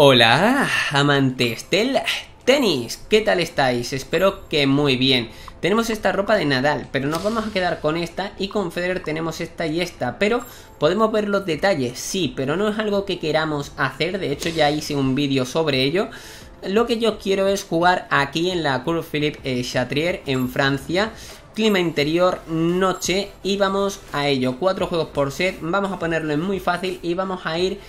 Hola, amantes del tenis, ¿qué tal estáis? Espero que muy bien. Tenemos esta ropa de Nadal, pero nos vamos a quedar con esta y con Federer tenemos esta y esta, pero podemos ver los detalles, sí, pero no es algo que queramos hacer, de hecho ya hice un vídeo sobre ello. Lo que yo quiero es jugar aquí en la Cour Philippe eh, Chatrier en Francia clima interior, noche y vamos a ello. Cuatro juegos por set, vamos a ponerlo en muy fácil y vamos a ir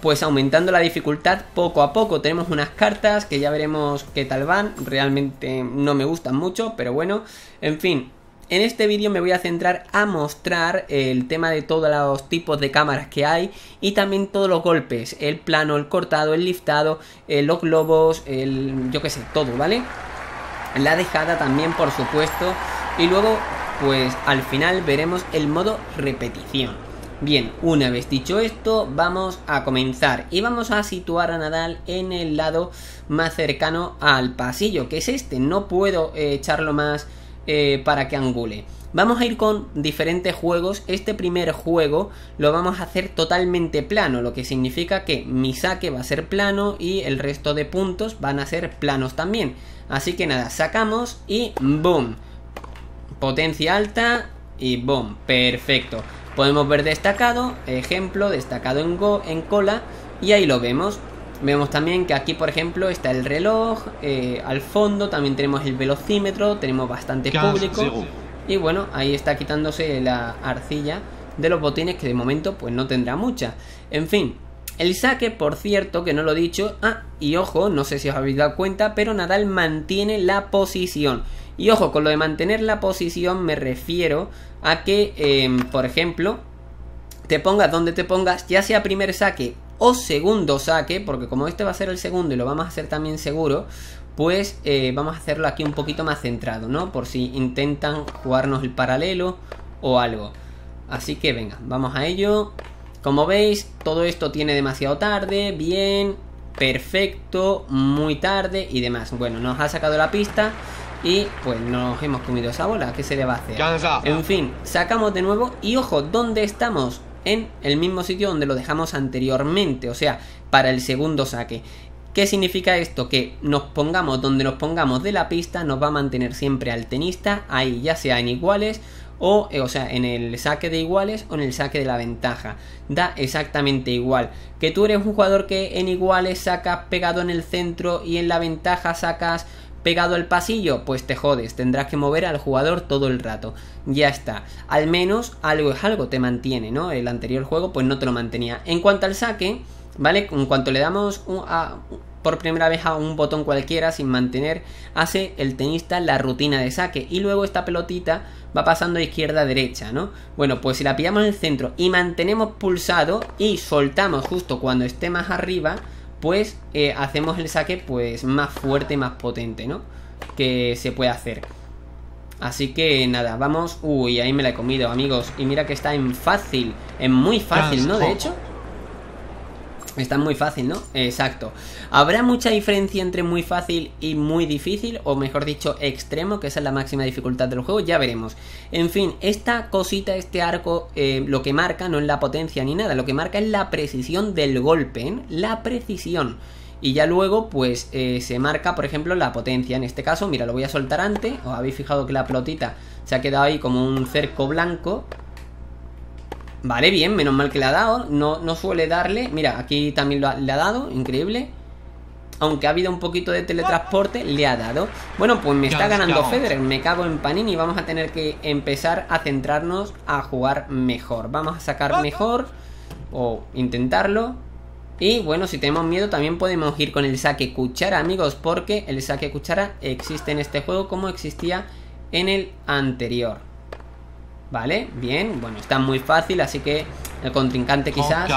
pues aumentando la dificultad poco a poco. Tenemos unas cartas que ya veremos qué tal van. Realmente no me gustan mucho, pero bueno. En fin, en este vídeo me voy a centrar a mostrar el tema de todos los tipos de cámaras que hay y también todos los golpes, el plano, el cortado, el liftado, eh, los globos, el yo qué sé, todo, ¿vale? La dejada también, por supuesto. Y luego, pues al final veremos el modo repetición. Bien, una vez dicho esto, vamos a comenzar y vamos a situar a Nadal en el lado más cercano al pasillo, que es este. No puedo eh, echarlo más eh, para que angule. Vamos a ir con diferentes juegos. Este primer juego lo vamos a hacer totalmente plano, lo que significa que mi saque va a ser plano y el resto de puntos van a ser planos también. Así que nada, sacamos y ¡boom! Potencia alta y ¡boom! Perfecto. Podemos ver destacado, ejemplo, destacado en, go, en cola y ahí lo vemos. Vemos también que aquí, por ejemplo, está el reloj, eh, al fondo también tenemos el velocímetro, tenemos bastante público. Y bueno, ahí está quitándose la arcilla de los botines que de momento pues no tendrá mucha. En fin, el saque, por cierto, que no lo he dicho. Ah, y ojo, no sé si os habéis dado cuenta, pero Nadal mantiene la posición. Y ojo, con lo de mantener la posición me refiero a que, em, por ejemplo, te pongas donde te pongas, ya sea primer saque o segundo saque, porque como este va a ser el segundo y lo vamos a hacer también seguro, pues eh, vamos a hacerlo aquí un poquito más centrado, ¿no? Por si intentan jugarnos el paralelo o algo. Así que venga, vamos a ello. Como veis, todo esto tiene demasiado tarde, bien, perfecto, muy tarde y demás. Bueno, nos ha sacado la pista y pues nos hemos comido esa bola, ¿qué se le va a hacer? En fin, sacamos de nuevo y ojo, ¿dónde estamos? En el mismo sitio donde lo dejamos anteriormente, o sea, para el segundo saque. ¿Qué significa esto? Que nos pongamos donde nos pongamos de la pista, nos va a mantener siempre al tenista, ahí ya sea en iguales o, eh, o sea, en el saque de iguales o en el saque de la ventaja. Da exactamente igual. Que tú eres un jugador que en iguales sacas pegado en el centro y en la ventaja sacas pegado al pasillo, pues te jodes, tendrás que mover al jugador todo el rato. Ya está. Al menos algo es algo, te mantiene, ¿no? El anterior juego pues no te lo mantenía. En cuanto al saque, ¿vale? En cuanto le damos por primera vez a un botón cualquiera sin mantener, hace el tenista la rutina de saque y luego esta pelotita va pasando de izquierda a derecha, ¿no? Bueno, pues si la pillamos en el centro y mantenemos pulsado y soltamos justo cuando esté más arriba, pues eh, hacemos el saque pues más fuerte, más potente, ¿no? Que se puede hacer. Así que nada, vamos... Uy, ahí me la he comido, amigos. Y mira que está en fácil, en muy fácil, ¿no? De hecho... Está muy fácil, ¿no? Exacto. ¿Habrá mucha diferencia entre muy fácil y muy difícil? O mejor dicho, extremo, que esa es la máxima dificultad del juego, ya veremos. En fin, esta cosita, este arco, eh, lo que marca no es la potencia ni nada, lo que marca es la precisión del golpe, ¿eh? La precisión. Y ya luego, pues, eh, se marca, por ejemplo, la potencia. En este caso, mira, lo voy a soltar antes. Os habéis fijado que la pelotita se ha quedado ahí como un cerco blanco. Vale, bien, menos mal que le ha dado. No, no suele darle. Mira, aquí también lo le ha dado, increíble. Aunque ha habido un poquito de teletransporte, le ha dado. Bueno, pues me está ganando Federer. Me cago en Panini. Vamos a tener que empezar a centrarnos a jugar mejor. Vamos a sacar mejor. O intentarlo. Y bueno, si tenemos miedo también podemos ir con el saque cuchara, amigos. Porque el saque cuchara existe en este juego como existía en el anterior. Vale, bien, bueno, está muy fácil, así que el contrincante quizás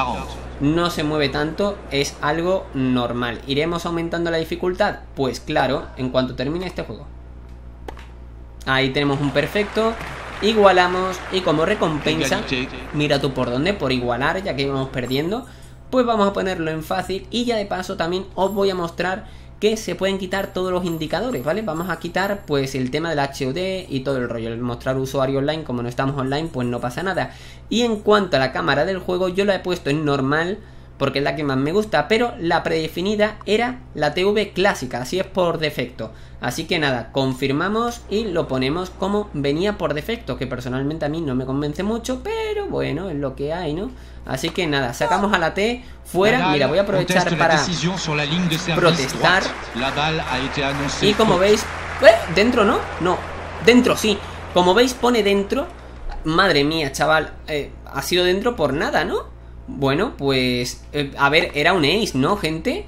no se mueve tanto, es algo normal. ¿Iremos aumentando la dificultad? Pues claro, en cuanto termine este juego. Ahí tenemos un perfecto, igualamos y como recompensa, mira tú por dónde, por igualar, ya que íbamos perdiendo, pues vamos a ponerlo en fácil y ya de paso también os voy a mostrar que se pueden quitar todos los indicadores, ¿vale? Vamos a quitar pues el tema del HUD y todo el rollo, el mostrar usuario online, como no estamos online, pues no pasa nada. Y en cuanto a la cámara del juego, yo la he puesto en normal, porque es la que más me gusta, pero la predefinida era la TV clásica, así es por defecto. Así que nada, confirmamos y lo ponemos como venía por defecto, que personalmente a mí no me convence mucho, pero bueno, es lo que hay, ¿no? Así que nada, sacamos a la T fuera. Mira, voy a aprovechar para protestar. Y como veis, ¿eh? ¿dentro no? No, dentro sí. Como veis pone dentro. Madre mía, chaval, eh, ha sido dentro por nada, ¿no? Bueno, pues... Eh, a ver, era un ace, ¿no, gente?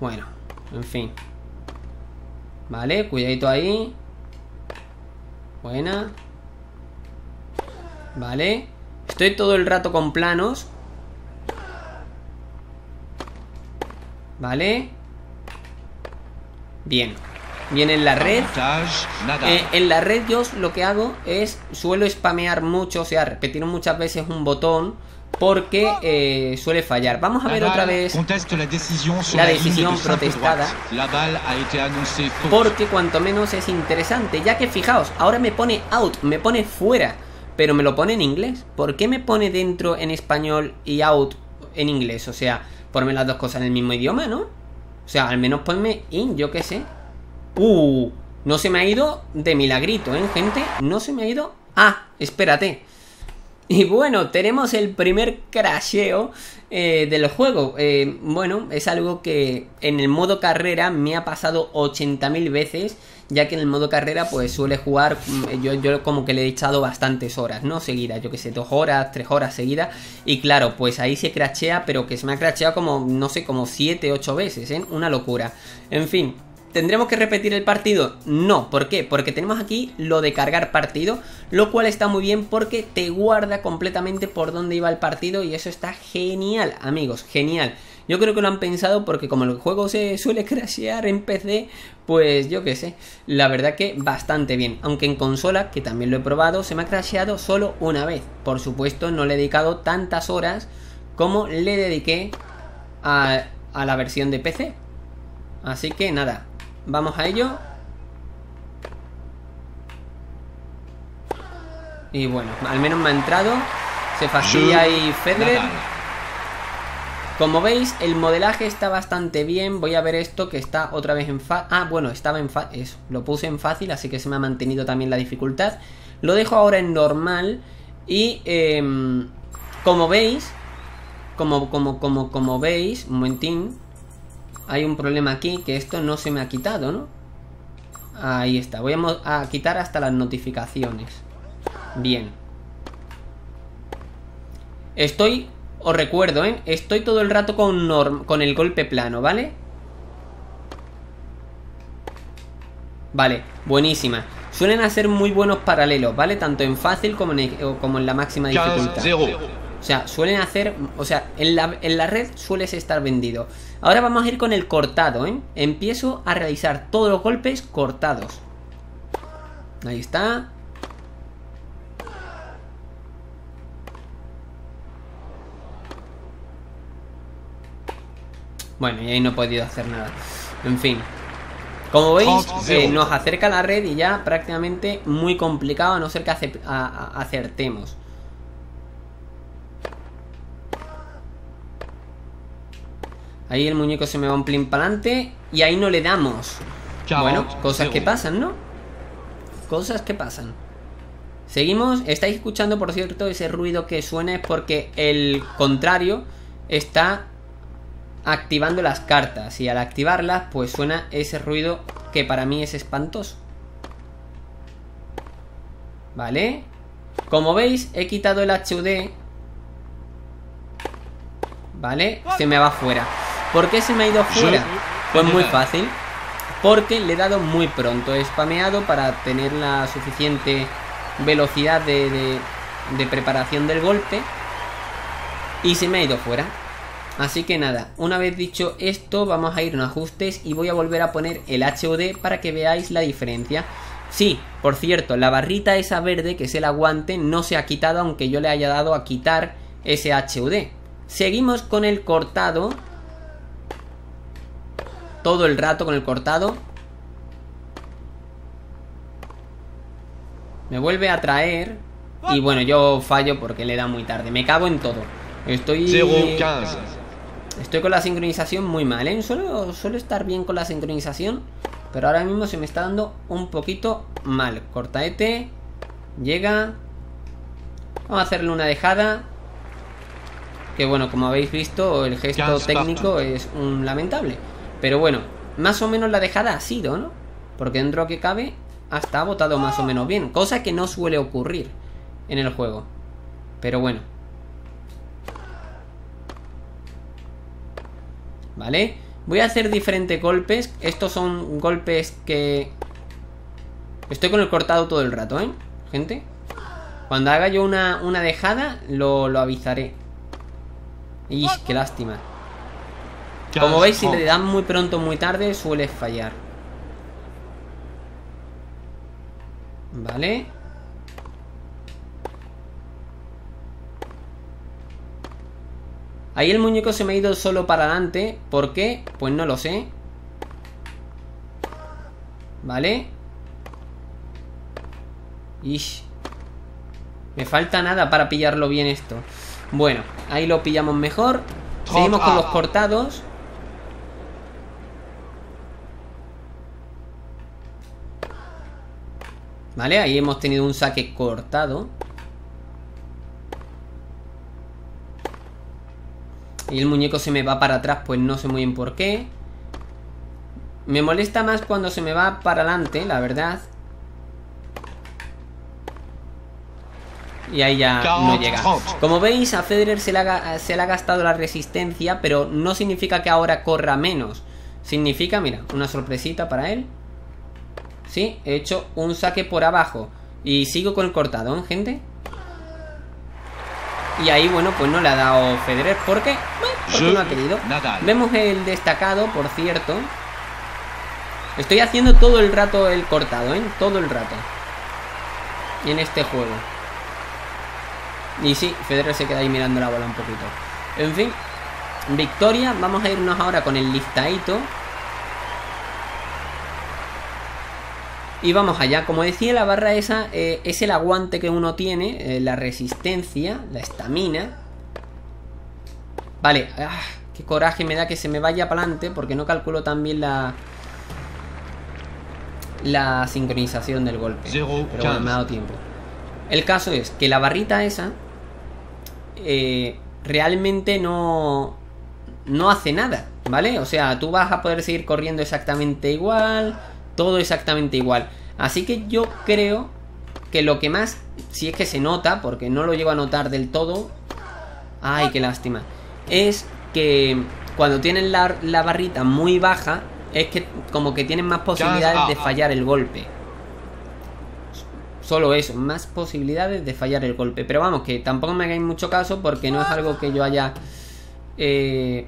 Bueno, en fin. Vale, cuidadito ahí. Buena. Vale. Estoy todo el rato con planos. Vale. Bien. Bien en la red. Eh, en la red yo lo que hago es suelo spamear mucho, o sea, repetir muchas veces un botón porque eh, suele fallar. Vamos a ver otra vez la decisión protestada. Porque cuanto menos es interesante, ya que fijaos, ahora me pone out, me pone fuera, pero me lo pone en inglés. ¿Por qué me pone dentro en español y out en inglés? O sea, ponme las dos cosas en el mismo idioma, ¿no? O sea, al menos ponme in, yo qué sé. Uh, no se me ha ido de milagrito, ¿eh, gente? No se me ha ido... Ah, espérate. Y bueno, tenemos el primer crasheo eh, del juego. Eh, bueno, es algo que en el modo carrera me ha pasado 80.000 veces, ya que en el modo carrera pues suele jugar, mm, yo, yo como que le he echado bastantes horas, ¿no? Seguidas, yo que sé, dos horas, tres horas seguidas. Y claro, pues ahí se crashea, pero que se me ha crasheado como, no sé, como 7, 8 veces, ¿eh? Una locura. En fin, ¿Tendremos que repetir el partido? No, ¿por qué? Porque tenemos aquí lo de cargar partido, lo cual está muy bien porque te guarda completamente por dónde iba el partido y eso está genial, amigos, genial. Yo creo que lo han pensado porque como el juego se suele crashear en PC, pues yo qué sé, la verdad que bastante bien. Aunque en consola, que también lo he probado, se me ha crasheado solo una vez. Por supuesto, no le he dedicado tantas horas como le dediqué a, a la versión de PC. Así que nada, Vamos a ello. Y bueno, al menos me ha entrado. Se fastidia y Federer. Como veis, el modelaje está bastante bien. Voy a ver esto que está otra vez en fácil. Ah, bueno, estaba en fácil. Lo puse en fácil, así que se me ha mantenido también la dificultad. Lo dejo ahora en normal. Y em, como veis, como, como, como, como veis, un momentín hay un problema aquí que esto no se me ha quitado, ¿no? Ahí está, voy a, quitar hasta las notificaciones Bien Estoy, os recuerdo, ¿eh? Estoy todo el rato con, con el golpe plano, ¿vale? Vale, buenísima Suelen hacer muy buenos paralelos, ¿vale? Tanto en fácil como en, como en la máxima dificultad sea, suelen hacer... O sea, en la, en la red sueles estar vendido Ahora vamos a ir con el cortado, ¿eh? Empiezo a realizar todos los golpes cortados. Ahí está. Bueno, y ahí no he podido hacer nada. En fin. Como veis, eh, nos acerca la red y ya prácticamente muy complicado a no ser que acertemos. Ahí el muñeco se me va un plin para adelante y ahí no le damos. Bueno, cosas que pasan, ¿no? Cosas que pasan. Seguimos. Estáis escuchando, por cierto, ese ruido que suena es porque el contrario está activando las cartas. Y al activarlas, pues suena ese ruido que para mí es espantoso. ¿Vale? Como veis, he quitado el HUD. ¿Vale? Se me va fuera. ¿Por qué se me ha ido fuera? Pues muy fácil. Porque le he dado muy pronto. He spameado para tener la suficiente velocidad de, de, preparación del golpe. Y se me ha ido fuera. Así que nada, una vez dicho esto, vamos a ir a ajustes y voy a volver a poner el HUD para que veáis la diferencia. Sí, por cierto, la barrita esa verde, que es el aguante, no se ha quitado aunque yo le haya dado a quitar ese HUD. Seguimos con el cortado todo el rato con el cortado. Me vuelve a traer. Y bueno, yo fallo porque le da muy tarde. Me cago en todo. Estoy... 0-15. Estoy con la sincronización muy mal, ¿eh? Suelo, suelo estar bien con la sincronización, pero ahora mismo se me está dando un poquito mal. Cortaete, llega. Vamos a hacerle una dejada. Que bueno, como habéis visto, el gesto técnico es un lamentable. Pero bueno, más o menos la dejada ha sido, ¿no? Porque dentro que cabe, hasta ha votado más o menos bien. Cosa que no suele ocurrir en el juego. Pero bueno. ¿Vale? Voy a hacer diferentes golpes. Estos son golpes que... Estoy con el cortado todo el rato, ¿eh? Gente. Cuando haga yo una, una dejada, lo, lo avisaré. ¡Y qué lástima! Como veis, si le dan muy pronto o muy tarde, suele fallar. Vale. Ahí el muñeco se me ha ido solo para adelante. ¿Por qué? Pues no lo sé. Vale. Ish. Me falta nada para pillarlo bien esto. Bueno, ahí lo pillamos mejor. Seguimos con los cortados. Vale, ahí hemos tenido un saque cortado. Y el muñeco se me va para atrás, pues no sé muy bien por qué. Me molesta más cuando se me va para adelante, la verdad. Y ahí ya no llega. Como veis, a Federer se le, ha, se le ha gastado la resistencia, pero no significa que ahora corra menos. Significa, mira, una sorpresita para él. Sí, he hecho un saque por abajo. Y sigo con el cortado, ¿eh, gente? Y ahí, bueno, pues no le ha dado Federer. ¿Por qué? Bueno, porque no ha querido. Vemos el destacado, por cierto. Estoy haciendo todo el rato el cortado, ¿eh? Todo el rato. En este juego. Y sí, Federer se queda ahí mirando la bola un poquito. En fin, victoria. Vamos a irnos ahora con el liftadito. Y vamos allá, como decía, la barra esa eh, es el aguante que uno tiene, eh, la resistencia, la estamina. Vale, ah, qué coraje me da que se me vaya para adelante porque no calculo tan bien la... La sincronización del golpe. Pero bueno, me ha dado tiempo. El caso es que la barrita esa eh, realmente no, no hace nada, ¿vale? O sea, tú vas a poder seguir corriendo exactamente igual, todo exactamente igual. Así que yo creo que lo que más, si es que se nota, porque no lo llego a notar del todo, ay, qué lástima, es que cuando tienen la, la barrita muy baja, es que como que tienen más posibilidades de fallar el golpe. Solo eso, más posibilidades de fallar el golpe. Pero vamos, que tampoco me hagáis mucho caso porque no es algo que yo haya... eh,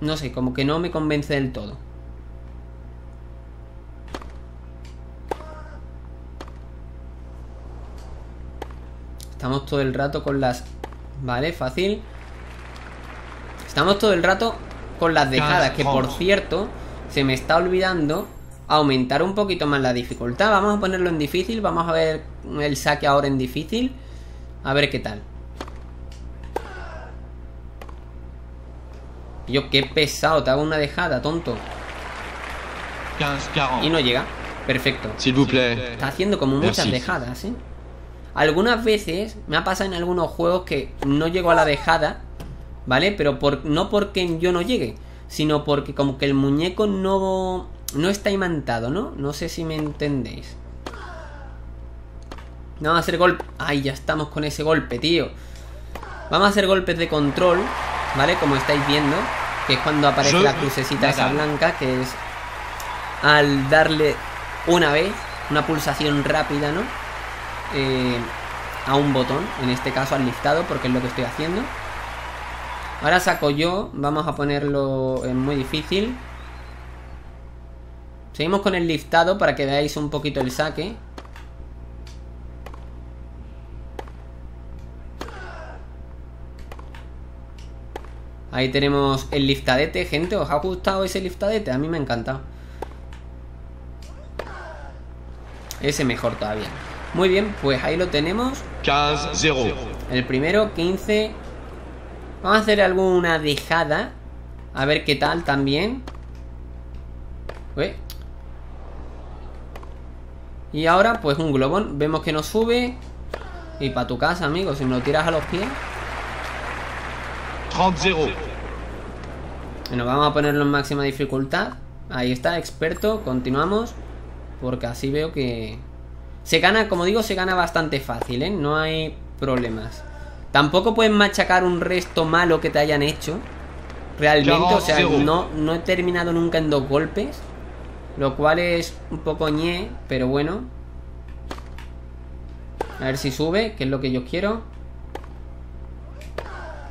no sé, como que no me convence del todo. Estamos todo el rato con las... Vale, fácil. Estamos todo el rato con las dejadas, que por cierto, se me está olvidando aumentar un poquito más la dificultad. Vamos a ponerlo en difícil, vamos a ver el saque ahora en difícil. A ver qué tal. Yo, qué pesado, te hago una dejada, tonto. 15-40. Y no llega. Perfecto. S'il vous plaît. Está haciendo como muchas Merci. dejadas, ¿eh? Algunas veces me ha pasado en algunos juegos que no llego a la dejada, ¿vale? Pero por, no porque yo no llegue, sino porque como que el muñeco no, no está imantado, ¿no? No sé si me entendéis. Vamos a hacer golpe. Ay, ya estamos con ese golpe, tío. Vamos a hacer golpes de control, ¿vale? Como estáis viendo, que es cuando aparece la crucecita esa blanca, que es al darle una vez, una pulsación rápida, ¿no? Eh, a un botón, en este caso al listado, porque es lo que estoy haciendo. Ahora saco yo, vamos a ponerlo en muy difícil. Seguimos con el liftado para que veáis un poquito el saque. Ahí tenemos el liftadete, gente. ¿Os ha gustado ese liftadete? A mí me ha encantado. Ese mejor todavía. Muy bien, pues ahí lo tenemos. 15-0. El primero, 15 Vamos a hacer alguna dejada. A ver qué tal también. Uy. Y ahora, pues un globón. Vemos que nos sube. Y para tu casa, amigo. Si me lo tiras a los pies. 30-0. Bueno, vamos a ponerlo en máxima dificultad. Ahí está, experto. Continuamos. Porque así veo que... Se gana, como digo, se gana bastante fácil, ¿eh? No hay problemas. Tampoco pueden machacar un resto malo que te hayan hecho. Realmente, o sea, no, no he terminado nunca en dos golpes. Lo cual es un poco ñe, pero bueno. A ver si sube, que es lo que yo quiero.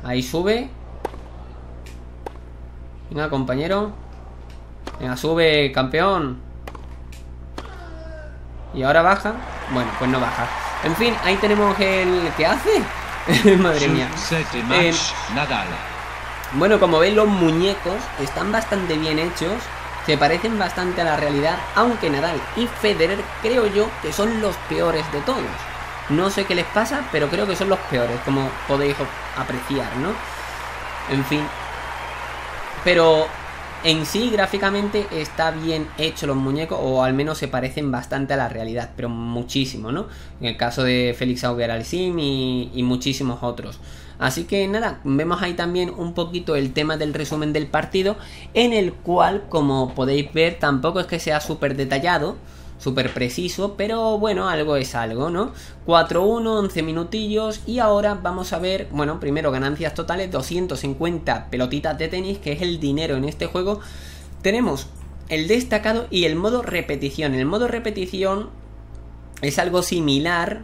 Ahí sube. Venga, compañero. Venga, sube, campeón. Y ahora baja. Bueno, pues no baja. En fin, ahí tenemos el... ¿Qué hace? Madre mía. Eh. Bueno, como veis los muñecos están bastante bien hechos, se parecen bastante a la realidad, aunque Nadal y Federer creo yo que son los peores de todos. No sé qué les pasa, pero creo que son los peores, como podéis apreciar, ¿no? En fin. Pero en sí, gráficamente, está bien hecho los muñecos, o al menos se parecen bastante a la realidad, pero muchísimo, ¿no? En el caso de Félix Auger Alcim y, y muchísimos otros. Así que nada, vemos ahí también un poquito el tema del resumen del partido, en el cual, como podéis ver, tampoco es que sea súper detallado, súper preciso, pero bueno, algo es algo, ¿no? 4-1, 11 minutillos y ahora vamos a ver, bueno, primero ganancias totales, 250 pelotitas de tenis, que es el dinero en este juego. Tenemos el destacado y el modo repetición. El modo repetición es algo similar,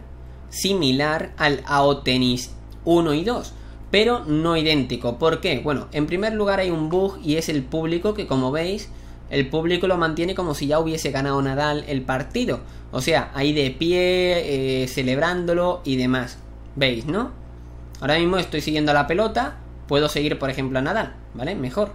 similar al AO Tennis 1 y 2, pero no idéntico. ¿Por qué? Bueno, en primer lugar hay un bug y es el público que como veis, el público lo mantiene como si ya hubiese ganado Nadal el partido. O sea, ahí de pie, eh, celebrándolo y demás. ¿Veis, no? Ahora mismo estoy siguiendo a la pelota, puedo seguir por ejemplo a Nadal, ¿vale? Mejor.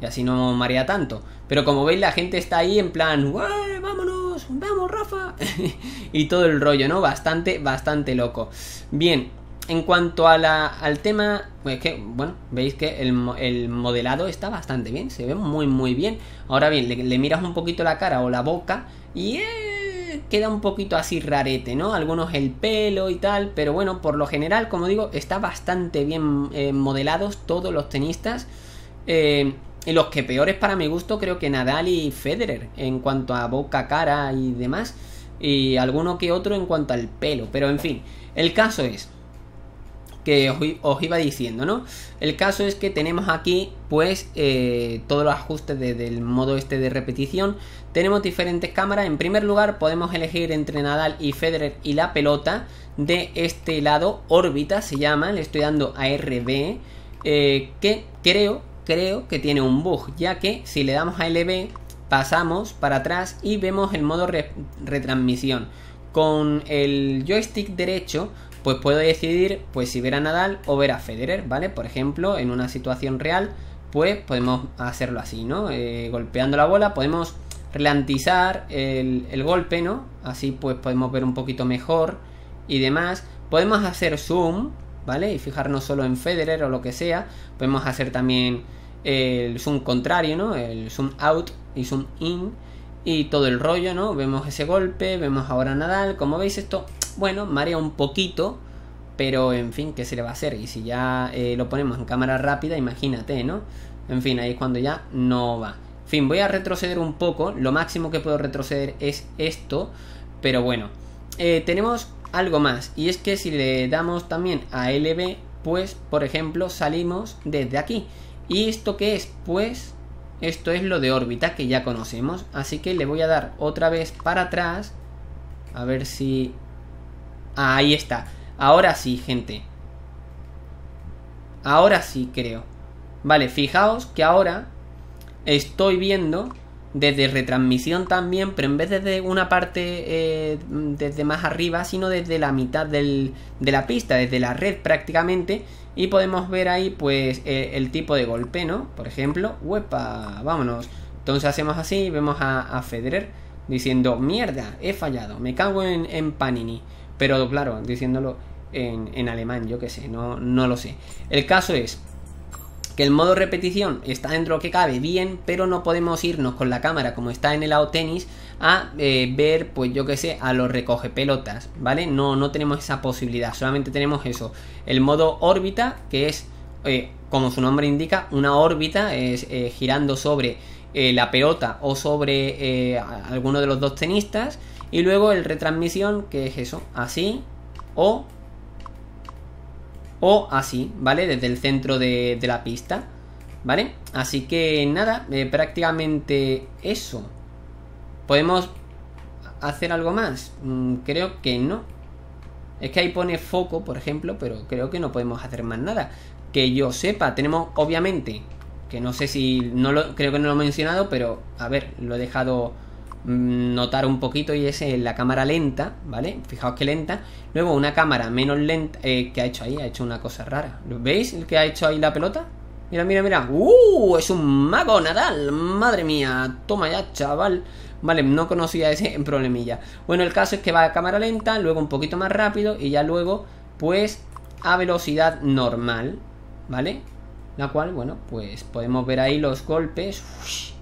Y así no marea tanto. Pero como veis la gente está ahí en plan, "Ué, vámonos, vamos Rafa. y todo el rollo, ¿no? Bastante, bastante loco. Bien, en cuanto a la, al tema, pues que, bueno, veis que el, el modelado está bastante bien, se ve muy muy bien. Ahora bien, le, miras un poquito la cara o la boca y eh, queda un poquito así rarete, ¿no? Algunos el pelo y tal, pero bueno, por lo general, como digo, está bastante bien eh, modelados todos los tenistas. Eh, y los que peores para mi gusto creo que Nadal y Federer en cuanto a boca, cara y demás. Y alguno que otro en cuanto al pelo. Pero en fin, el caso es que os, iba diciendo, ¿no? El caso es que tenemos aquí, pues, eh, todos los ajustes de- del modo este de repetición. Tenemos diferentes cámaras. En primer lugar, podemos elegir entre Nadal y Federer y la pelota. De este lado, órbita se llama. Le estoy dando a RB. eh, que creo, creo que tiene un bug, ya que si le damos a LB, pasamos para atrás y vemos el modo re- retransmisión. Con el joystick derecho, pues puedo decidir pues si ver a Nadal o ver a Federer, ¿vale? Por ejemplo, en una situación real, pues podemos hacerlo así, ¿no? Eh, golpeando la bola podemos ralentizar el, el golpe, ¿no? Así pues podemos ver un poquito mejor y demás. Podemos hacer zoom, ¿vale? Y fijarnos solo en Federer o lo que sea. Podemos hacer también el zoom contrario, ¿no? El zoom out y zoom in y todo el rollo, ¿no? Vemos ese golpe, vemos ahora Nadal. Como veis esto, bueno, marea un poquito, pero en fin, ¿qué se le va a hacer? Y si ya eh, lo ponemos en cámara rápida, imagínate, ¿no? En fin, ahí es cuando ya no va. En fin, voy a retroceder un poco. Lo máximo que puedo retroceder es esto. Pero bueno, eh, tenemos algo más. Y es que si le damos también a LB, pues, por ejemplo, salimos desde aquí. ¿Y esto qué es? Pues esto es lo de órbita que ya conocemos. Así que le voy a dar otra vez para atrás. A ver si... Ah, ahí está. Ahora sí, gente. Ahora sí, creo. Vale, fijaos que ahora estoy viendo desde retransmisión también, pero en vez desde una parte eh, desde más arriba, sino desde la mitad del- de la pista, desde la red prácticamente, y podemos ver ahí pues eh, el tipo de golpe, ¿no? Por ejemplo, huepa, vámonos. Entonces hacemos así y vemos a, Federer diciendo, mierda, he fallado, me cago en, en Panini. Pero claro, diciéndolo en, en alemán, yo qué sé, no, no lo sé. El caso es que el modo repetición está dentro que cabe bien, pero no podemos irnos con la cámara como está en el lado tenis a eh, ver, pues yo que sé, a los recoge pelotas, ¿vale? No, no tenemos esa posibilidad, solamente tenemos eso, el modo órbita, que es, eh, como su nombre indica, una órbita, es eh, girando sobre la pelota o sobre alguno de los dos tenistas, y luego el retransmisión, que es eso, así, o o así, ¿vale? Desde el centro de, la pista, ¿vale? Así que nada, eh, prácticamente eso. ¿Podemos hacer algo más? Mm, creo que no. Es que ahí pone foco, por ejemplo, pero creo que no podemos hacer más nada. Que yo sepa, tenemos obviamente, que no sé si, no lo, creo que no lo he mencionado, pero a ver, lo he dejado notar un poquito y es la cámara lenta, ¿vale? Fijaos que lenta. Luego una cámara menos lenta. Eh, ¿Qué ha hecho ahí? Ha hecho una cosa rara. ¿Lo veis el que ha hecho ahí la pelota? Mira, mira, mira. ¡Uh! Es un mago Nadal. Madre mía. Toma ya, chaval. Vale, no conocía ese problemilla. Bueno, el caso es que va a cámara lenta, luego un poquito más rápido y ya luego, pues, a velocidad normal, ¿vale? La cual, bueno, pues podemos ver ahí los golpes.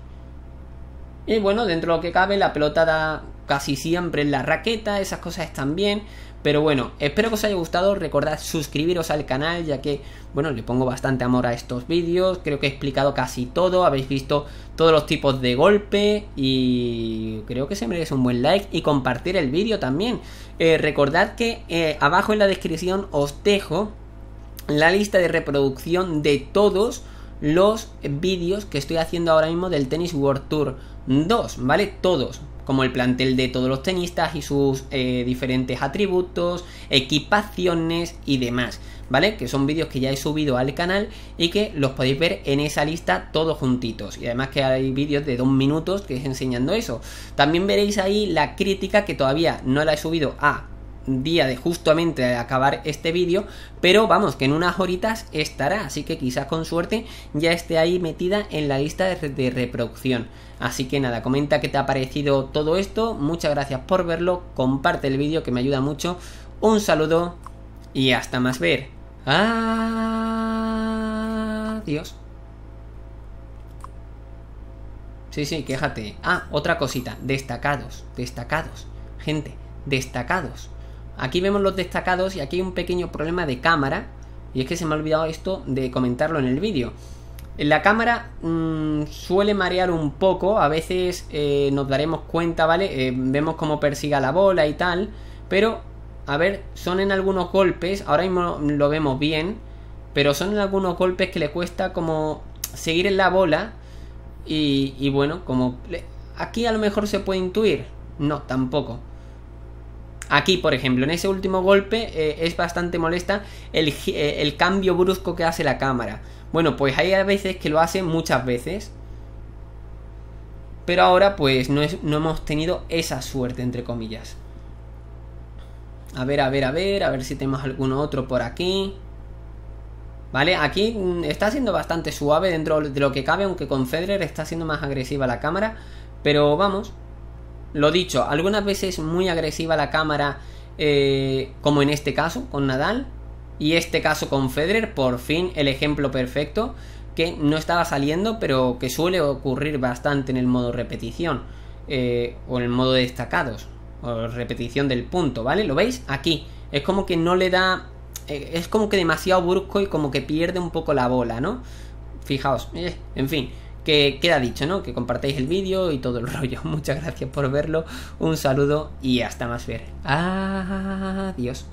Y bueno, dentro de lo que cabe, la pelota da casi siempre en la raqueta, esas cosas están bien. Pero bueno, espero que os haya gustado. Recordad suscribiros al canal, ya que, bueno, le pongo bastante amor a estos vídeos. Creo que he explicado casi todo. Habéis visto todos los tipos de golpe. Y creo que se merece un buen like. Y compartir el vídeo también. Eh, recordad que eh, abajo en la descripción os dejo la lista de reproducción de todos los vídeos que estoy haciendo ahora mismo del Tennis World Tour 2, ¿vale? Todos, como el plantel de todos los tenistas y sus eh, diferentes atributos, equipaciones y demás, ¿vale? Que son vídeos que ya he subido al canal y que los podéis ver en esa lista todos juntitos. Y además que hay vídeos de dos minutos que es enseñando eso. También veréis ahí la crítica que todavía no la he subido a día de justamente acabar este vídeo, pero vamos, que en unas horitas estará, así que quizás con suerte ya esté ahí metida en la lista de, reproducción. Así que nada, comenta qué te ha parecido todo esto, muchas gracias por verlo, comparte el vídeo que me ayuda mucho, un saludo y hasta más ver. Adiós. Sí, sí, quéjate. Ah, otra cosita, destacados, destacados, gente, destacados. Aquí vemos los destacados y aquí hay un pequeño problema de cámara. Y es que se me ha olvidado esto de comentarlo en el vídeo. La cámara mm, suele marear un poco, a veces eh, nos daremos cuenta, ¿vale? Eh, vemos cómo persiga la bola y tal, pero, a ver, son en algunos golpes, ahora mismo lo vemos bien, pero son en algunos golpes que le cuesta como seguir en la bola y, y bueno, como... Aquí a lo mejor se puede intuir, no, tampoco. Aquí, por ejemplo, en ese último golpe eh, es bastante molesta eh, el, cambio brusco que hace la cámara. Bueno, pues hay a veces que lo hace muchas veces. Pero ahora pues no, no hemos tenido esa suerte, entre comillas. A ver, a ver, a ver, a ver si tenemos alguno otro por aquí. Vale, aquí mm, está siendo bastante suave dentro de lo que cabe, aunque con Federer está siendo más agresiva la cámara. Pero vamos, lo dicho, algunas veces muy agresiva la cámara, eh, como en este caso con Nadal, y este caso con Federer, por fin el ejemplo perfecto, que no estaba saliendo, pero que suele ocurrir bastante en el modo repetición, eh, o en el modo destacados, o repetición del punto, ¿vale? ¿Lo veis? Aquí, es como que no le da... Eh, es como que demasiado brusco y como que pierde un poco la bola, ¿no? Fijaos, en fin, que queda dicho, ¿no? Que compartáis el vídeo y todo el rollo. Muchas gracias por verlo. Un saludo y hasta más ver. Adiós.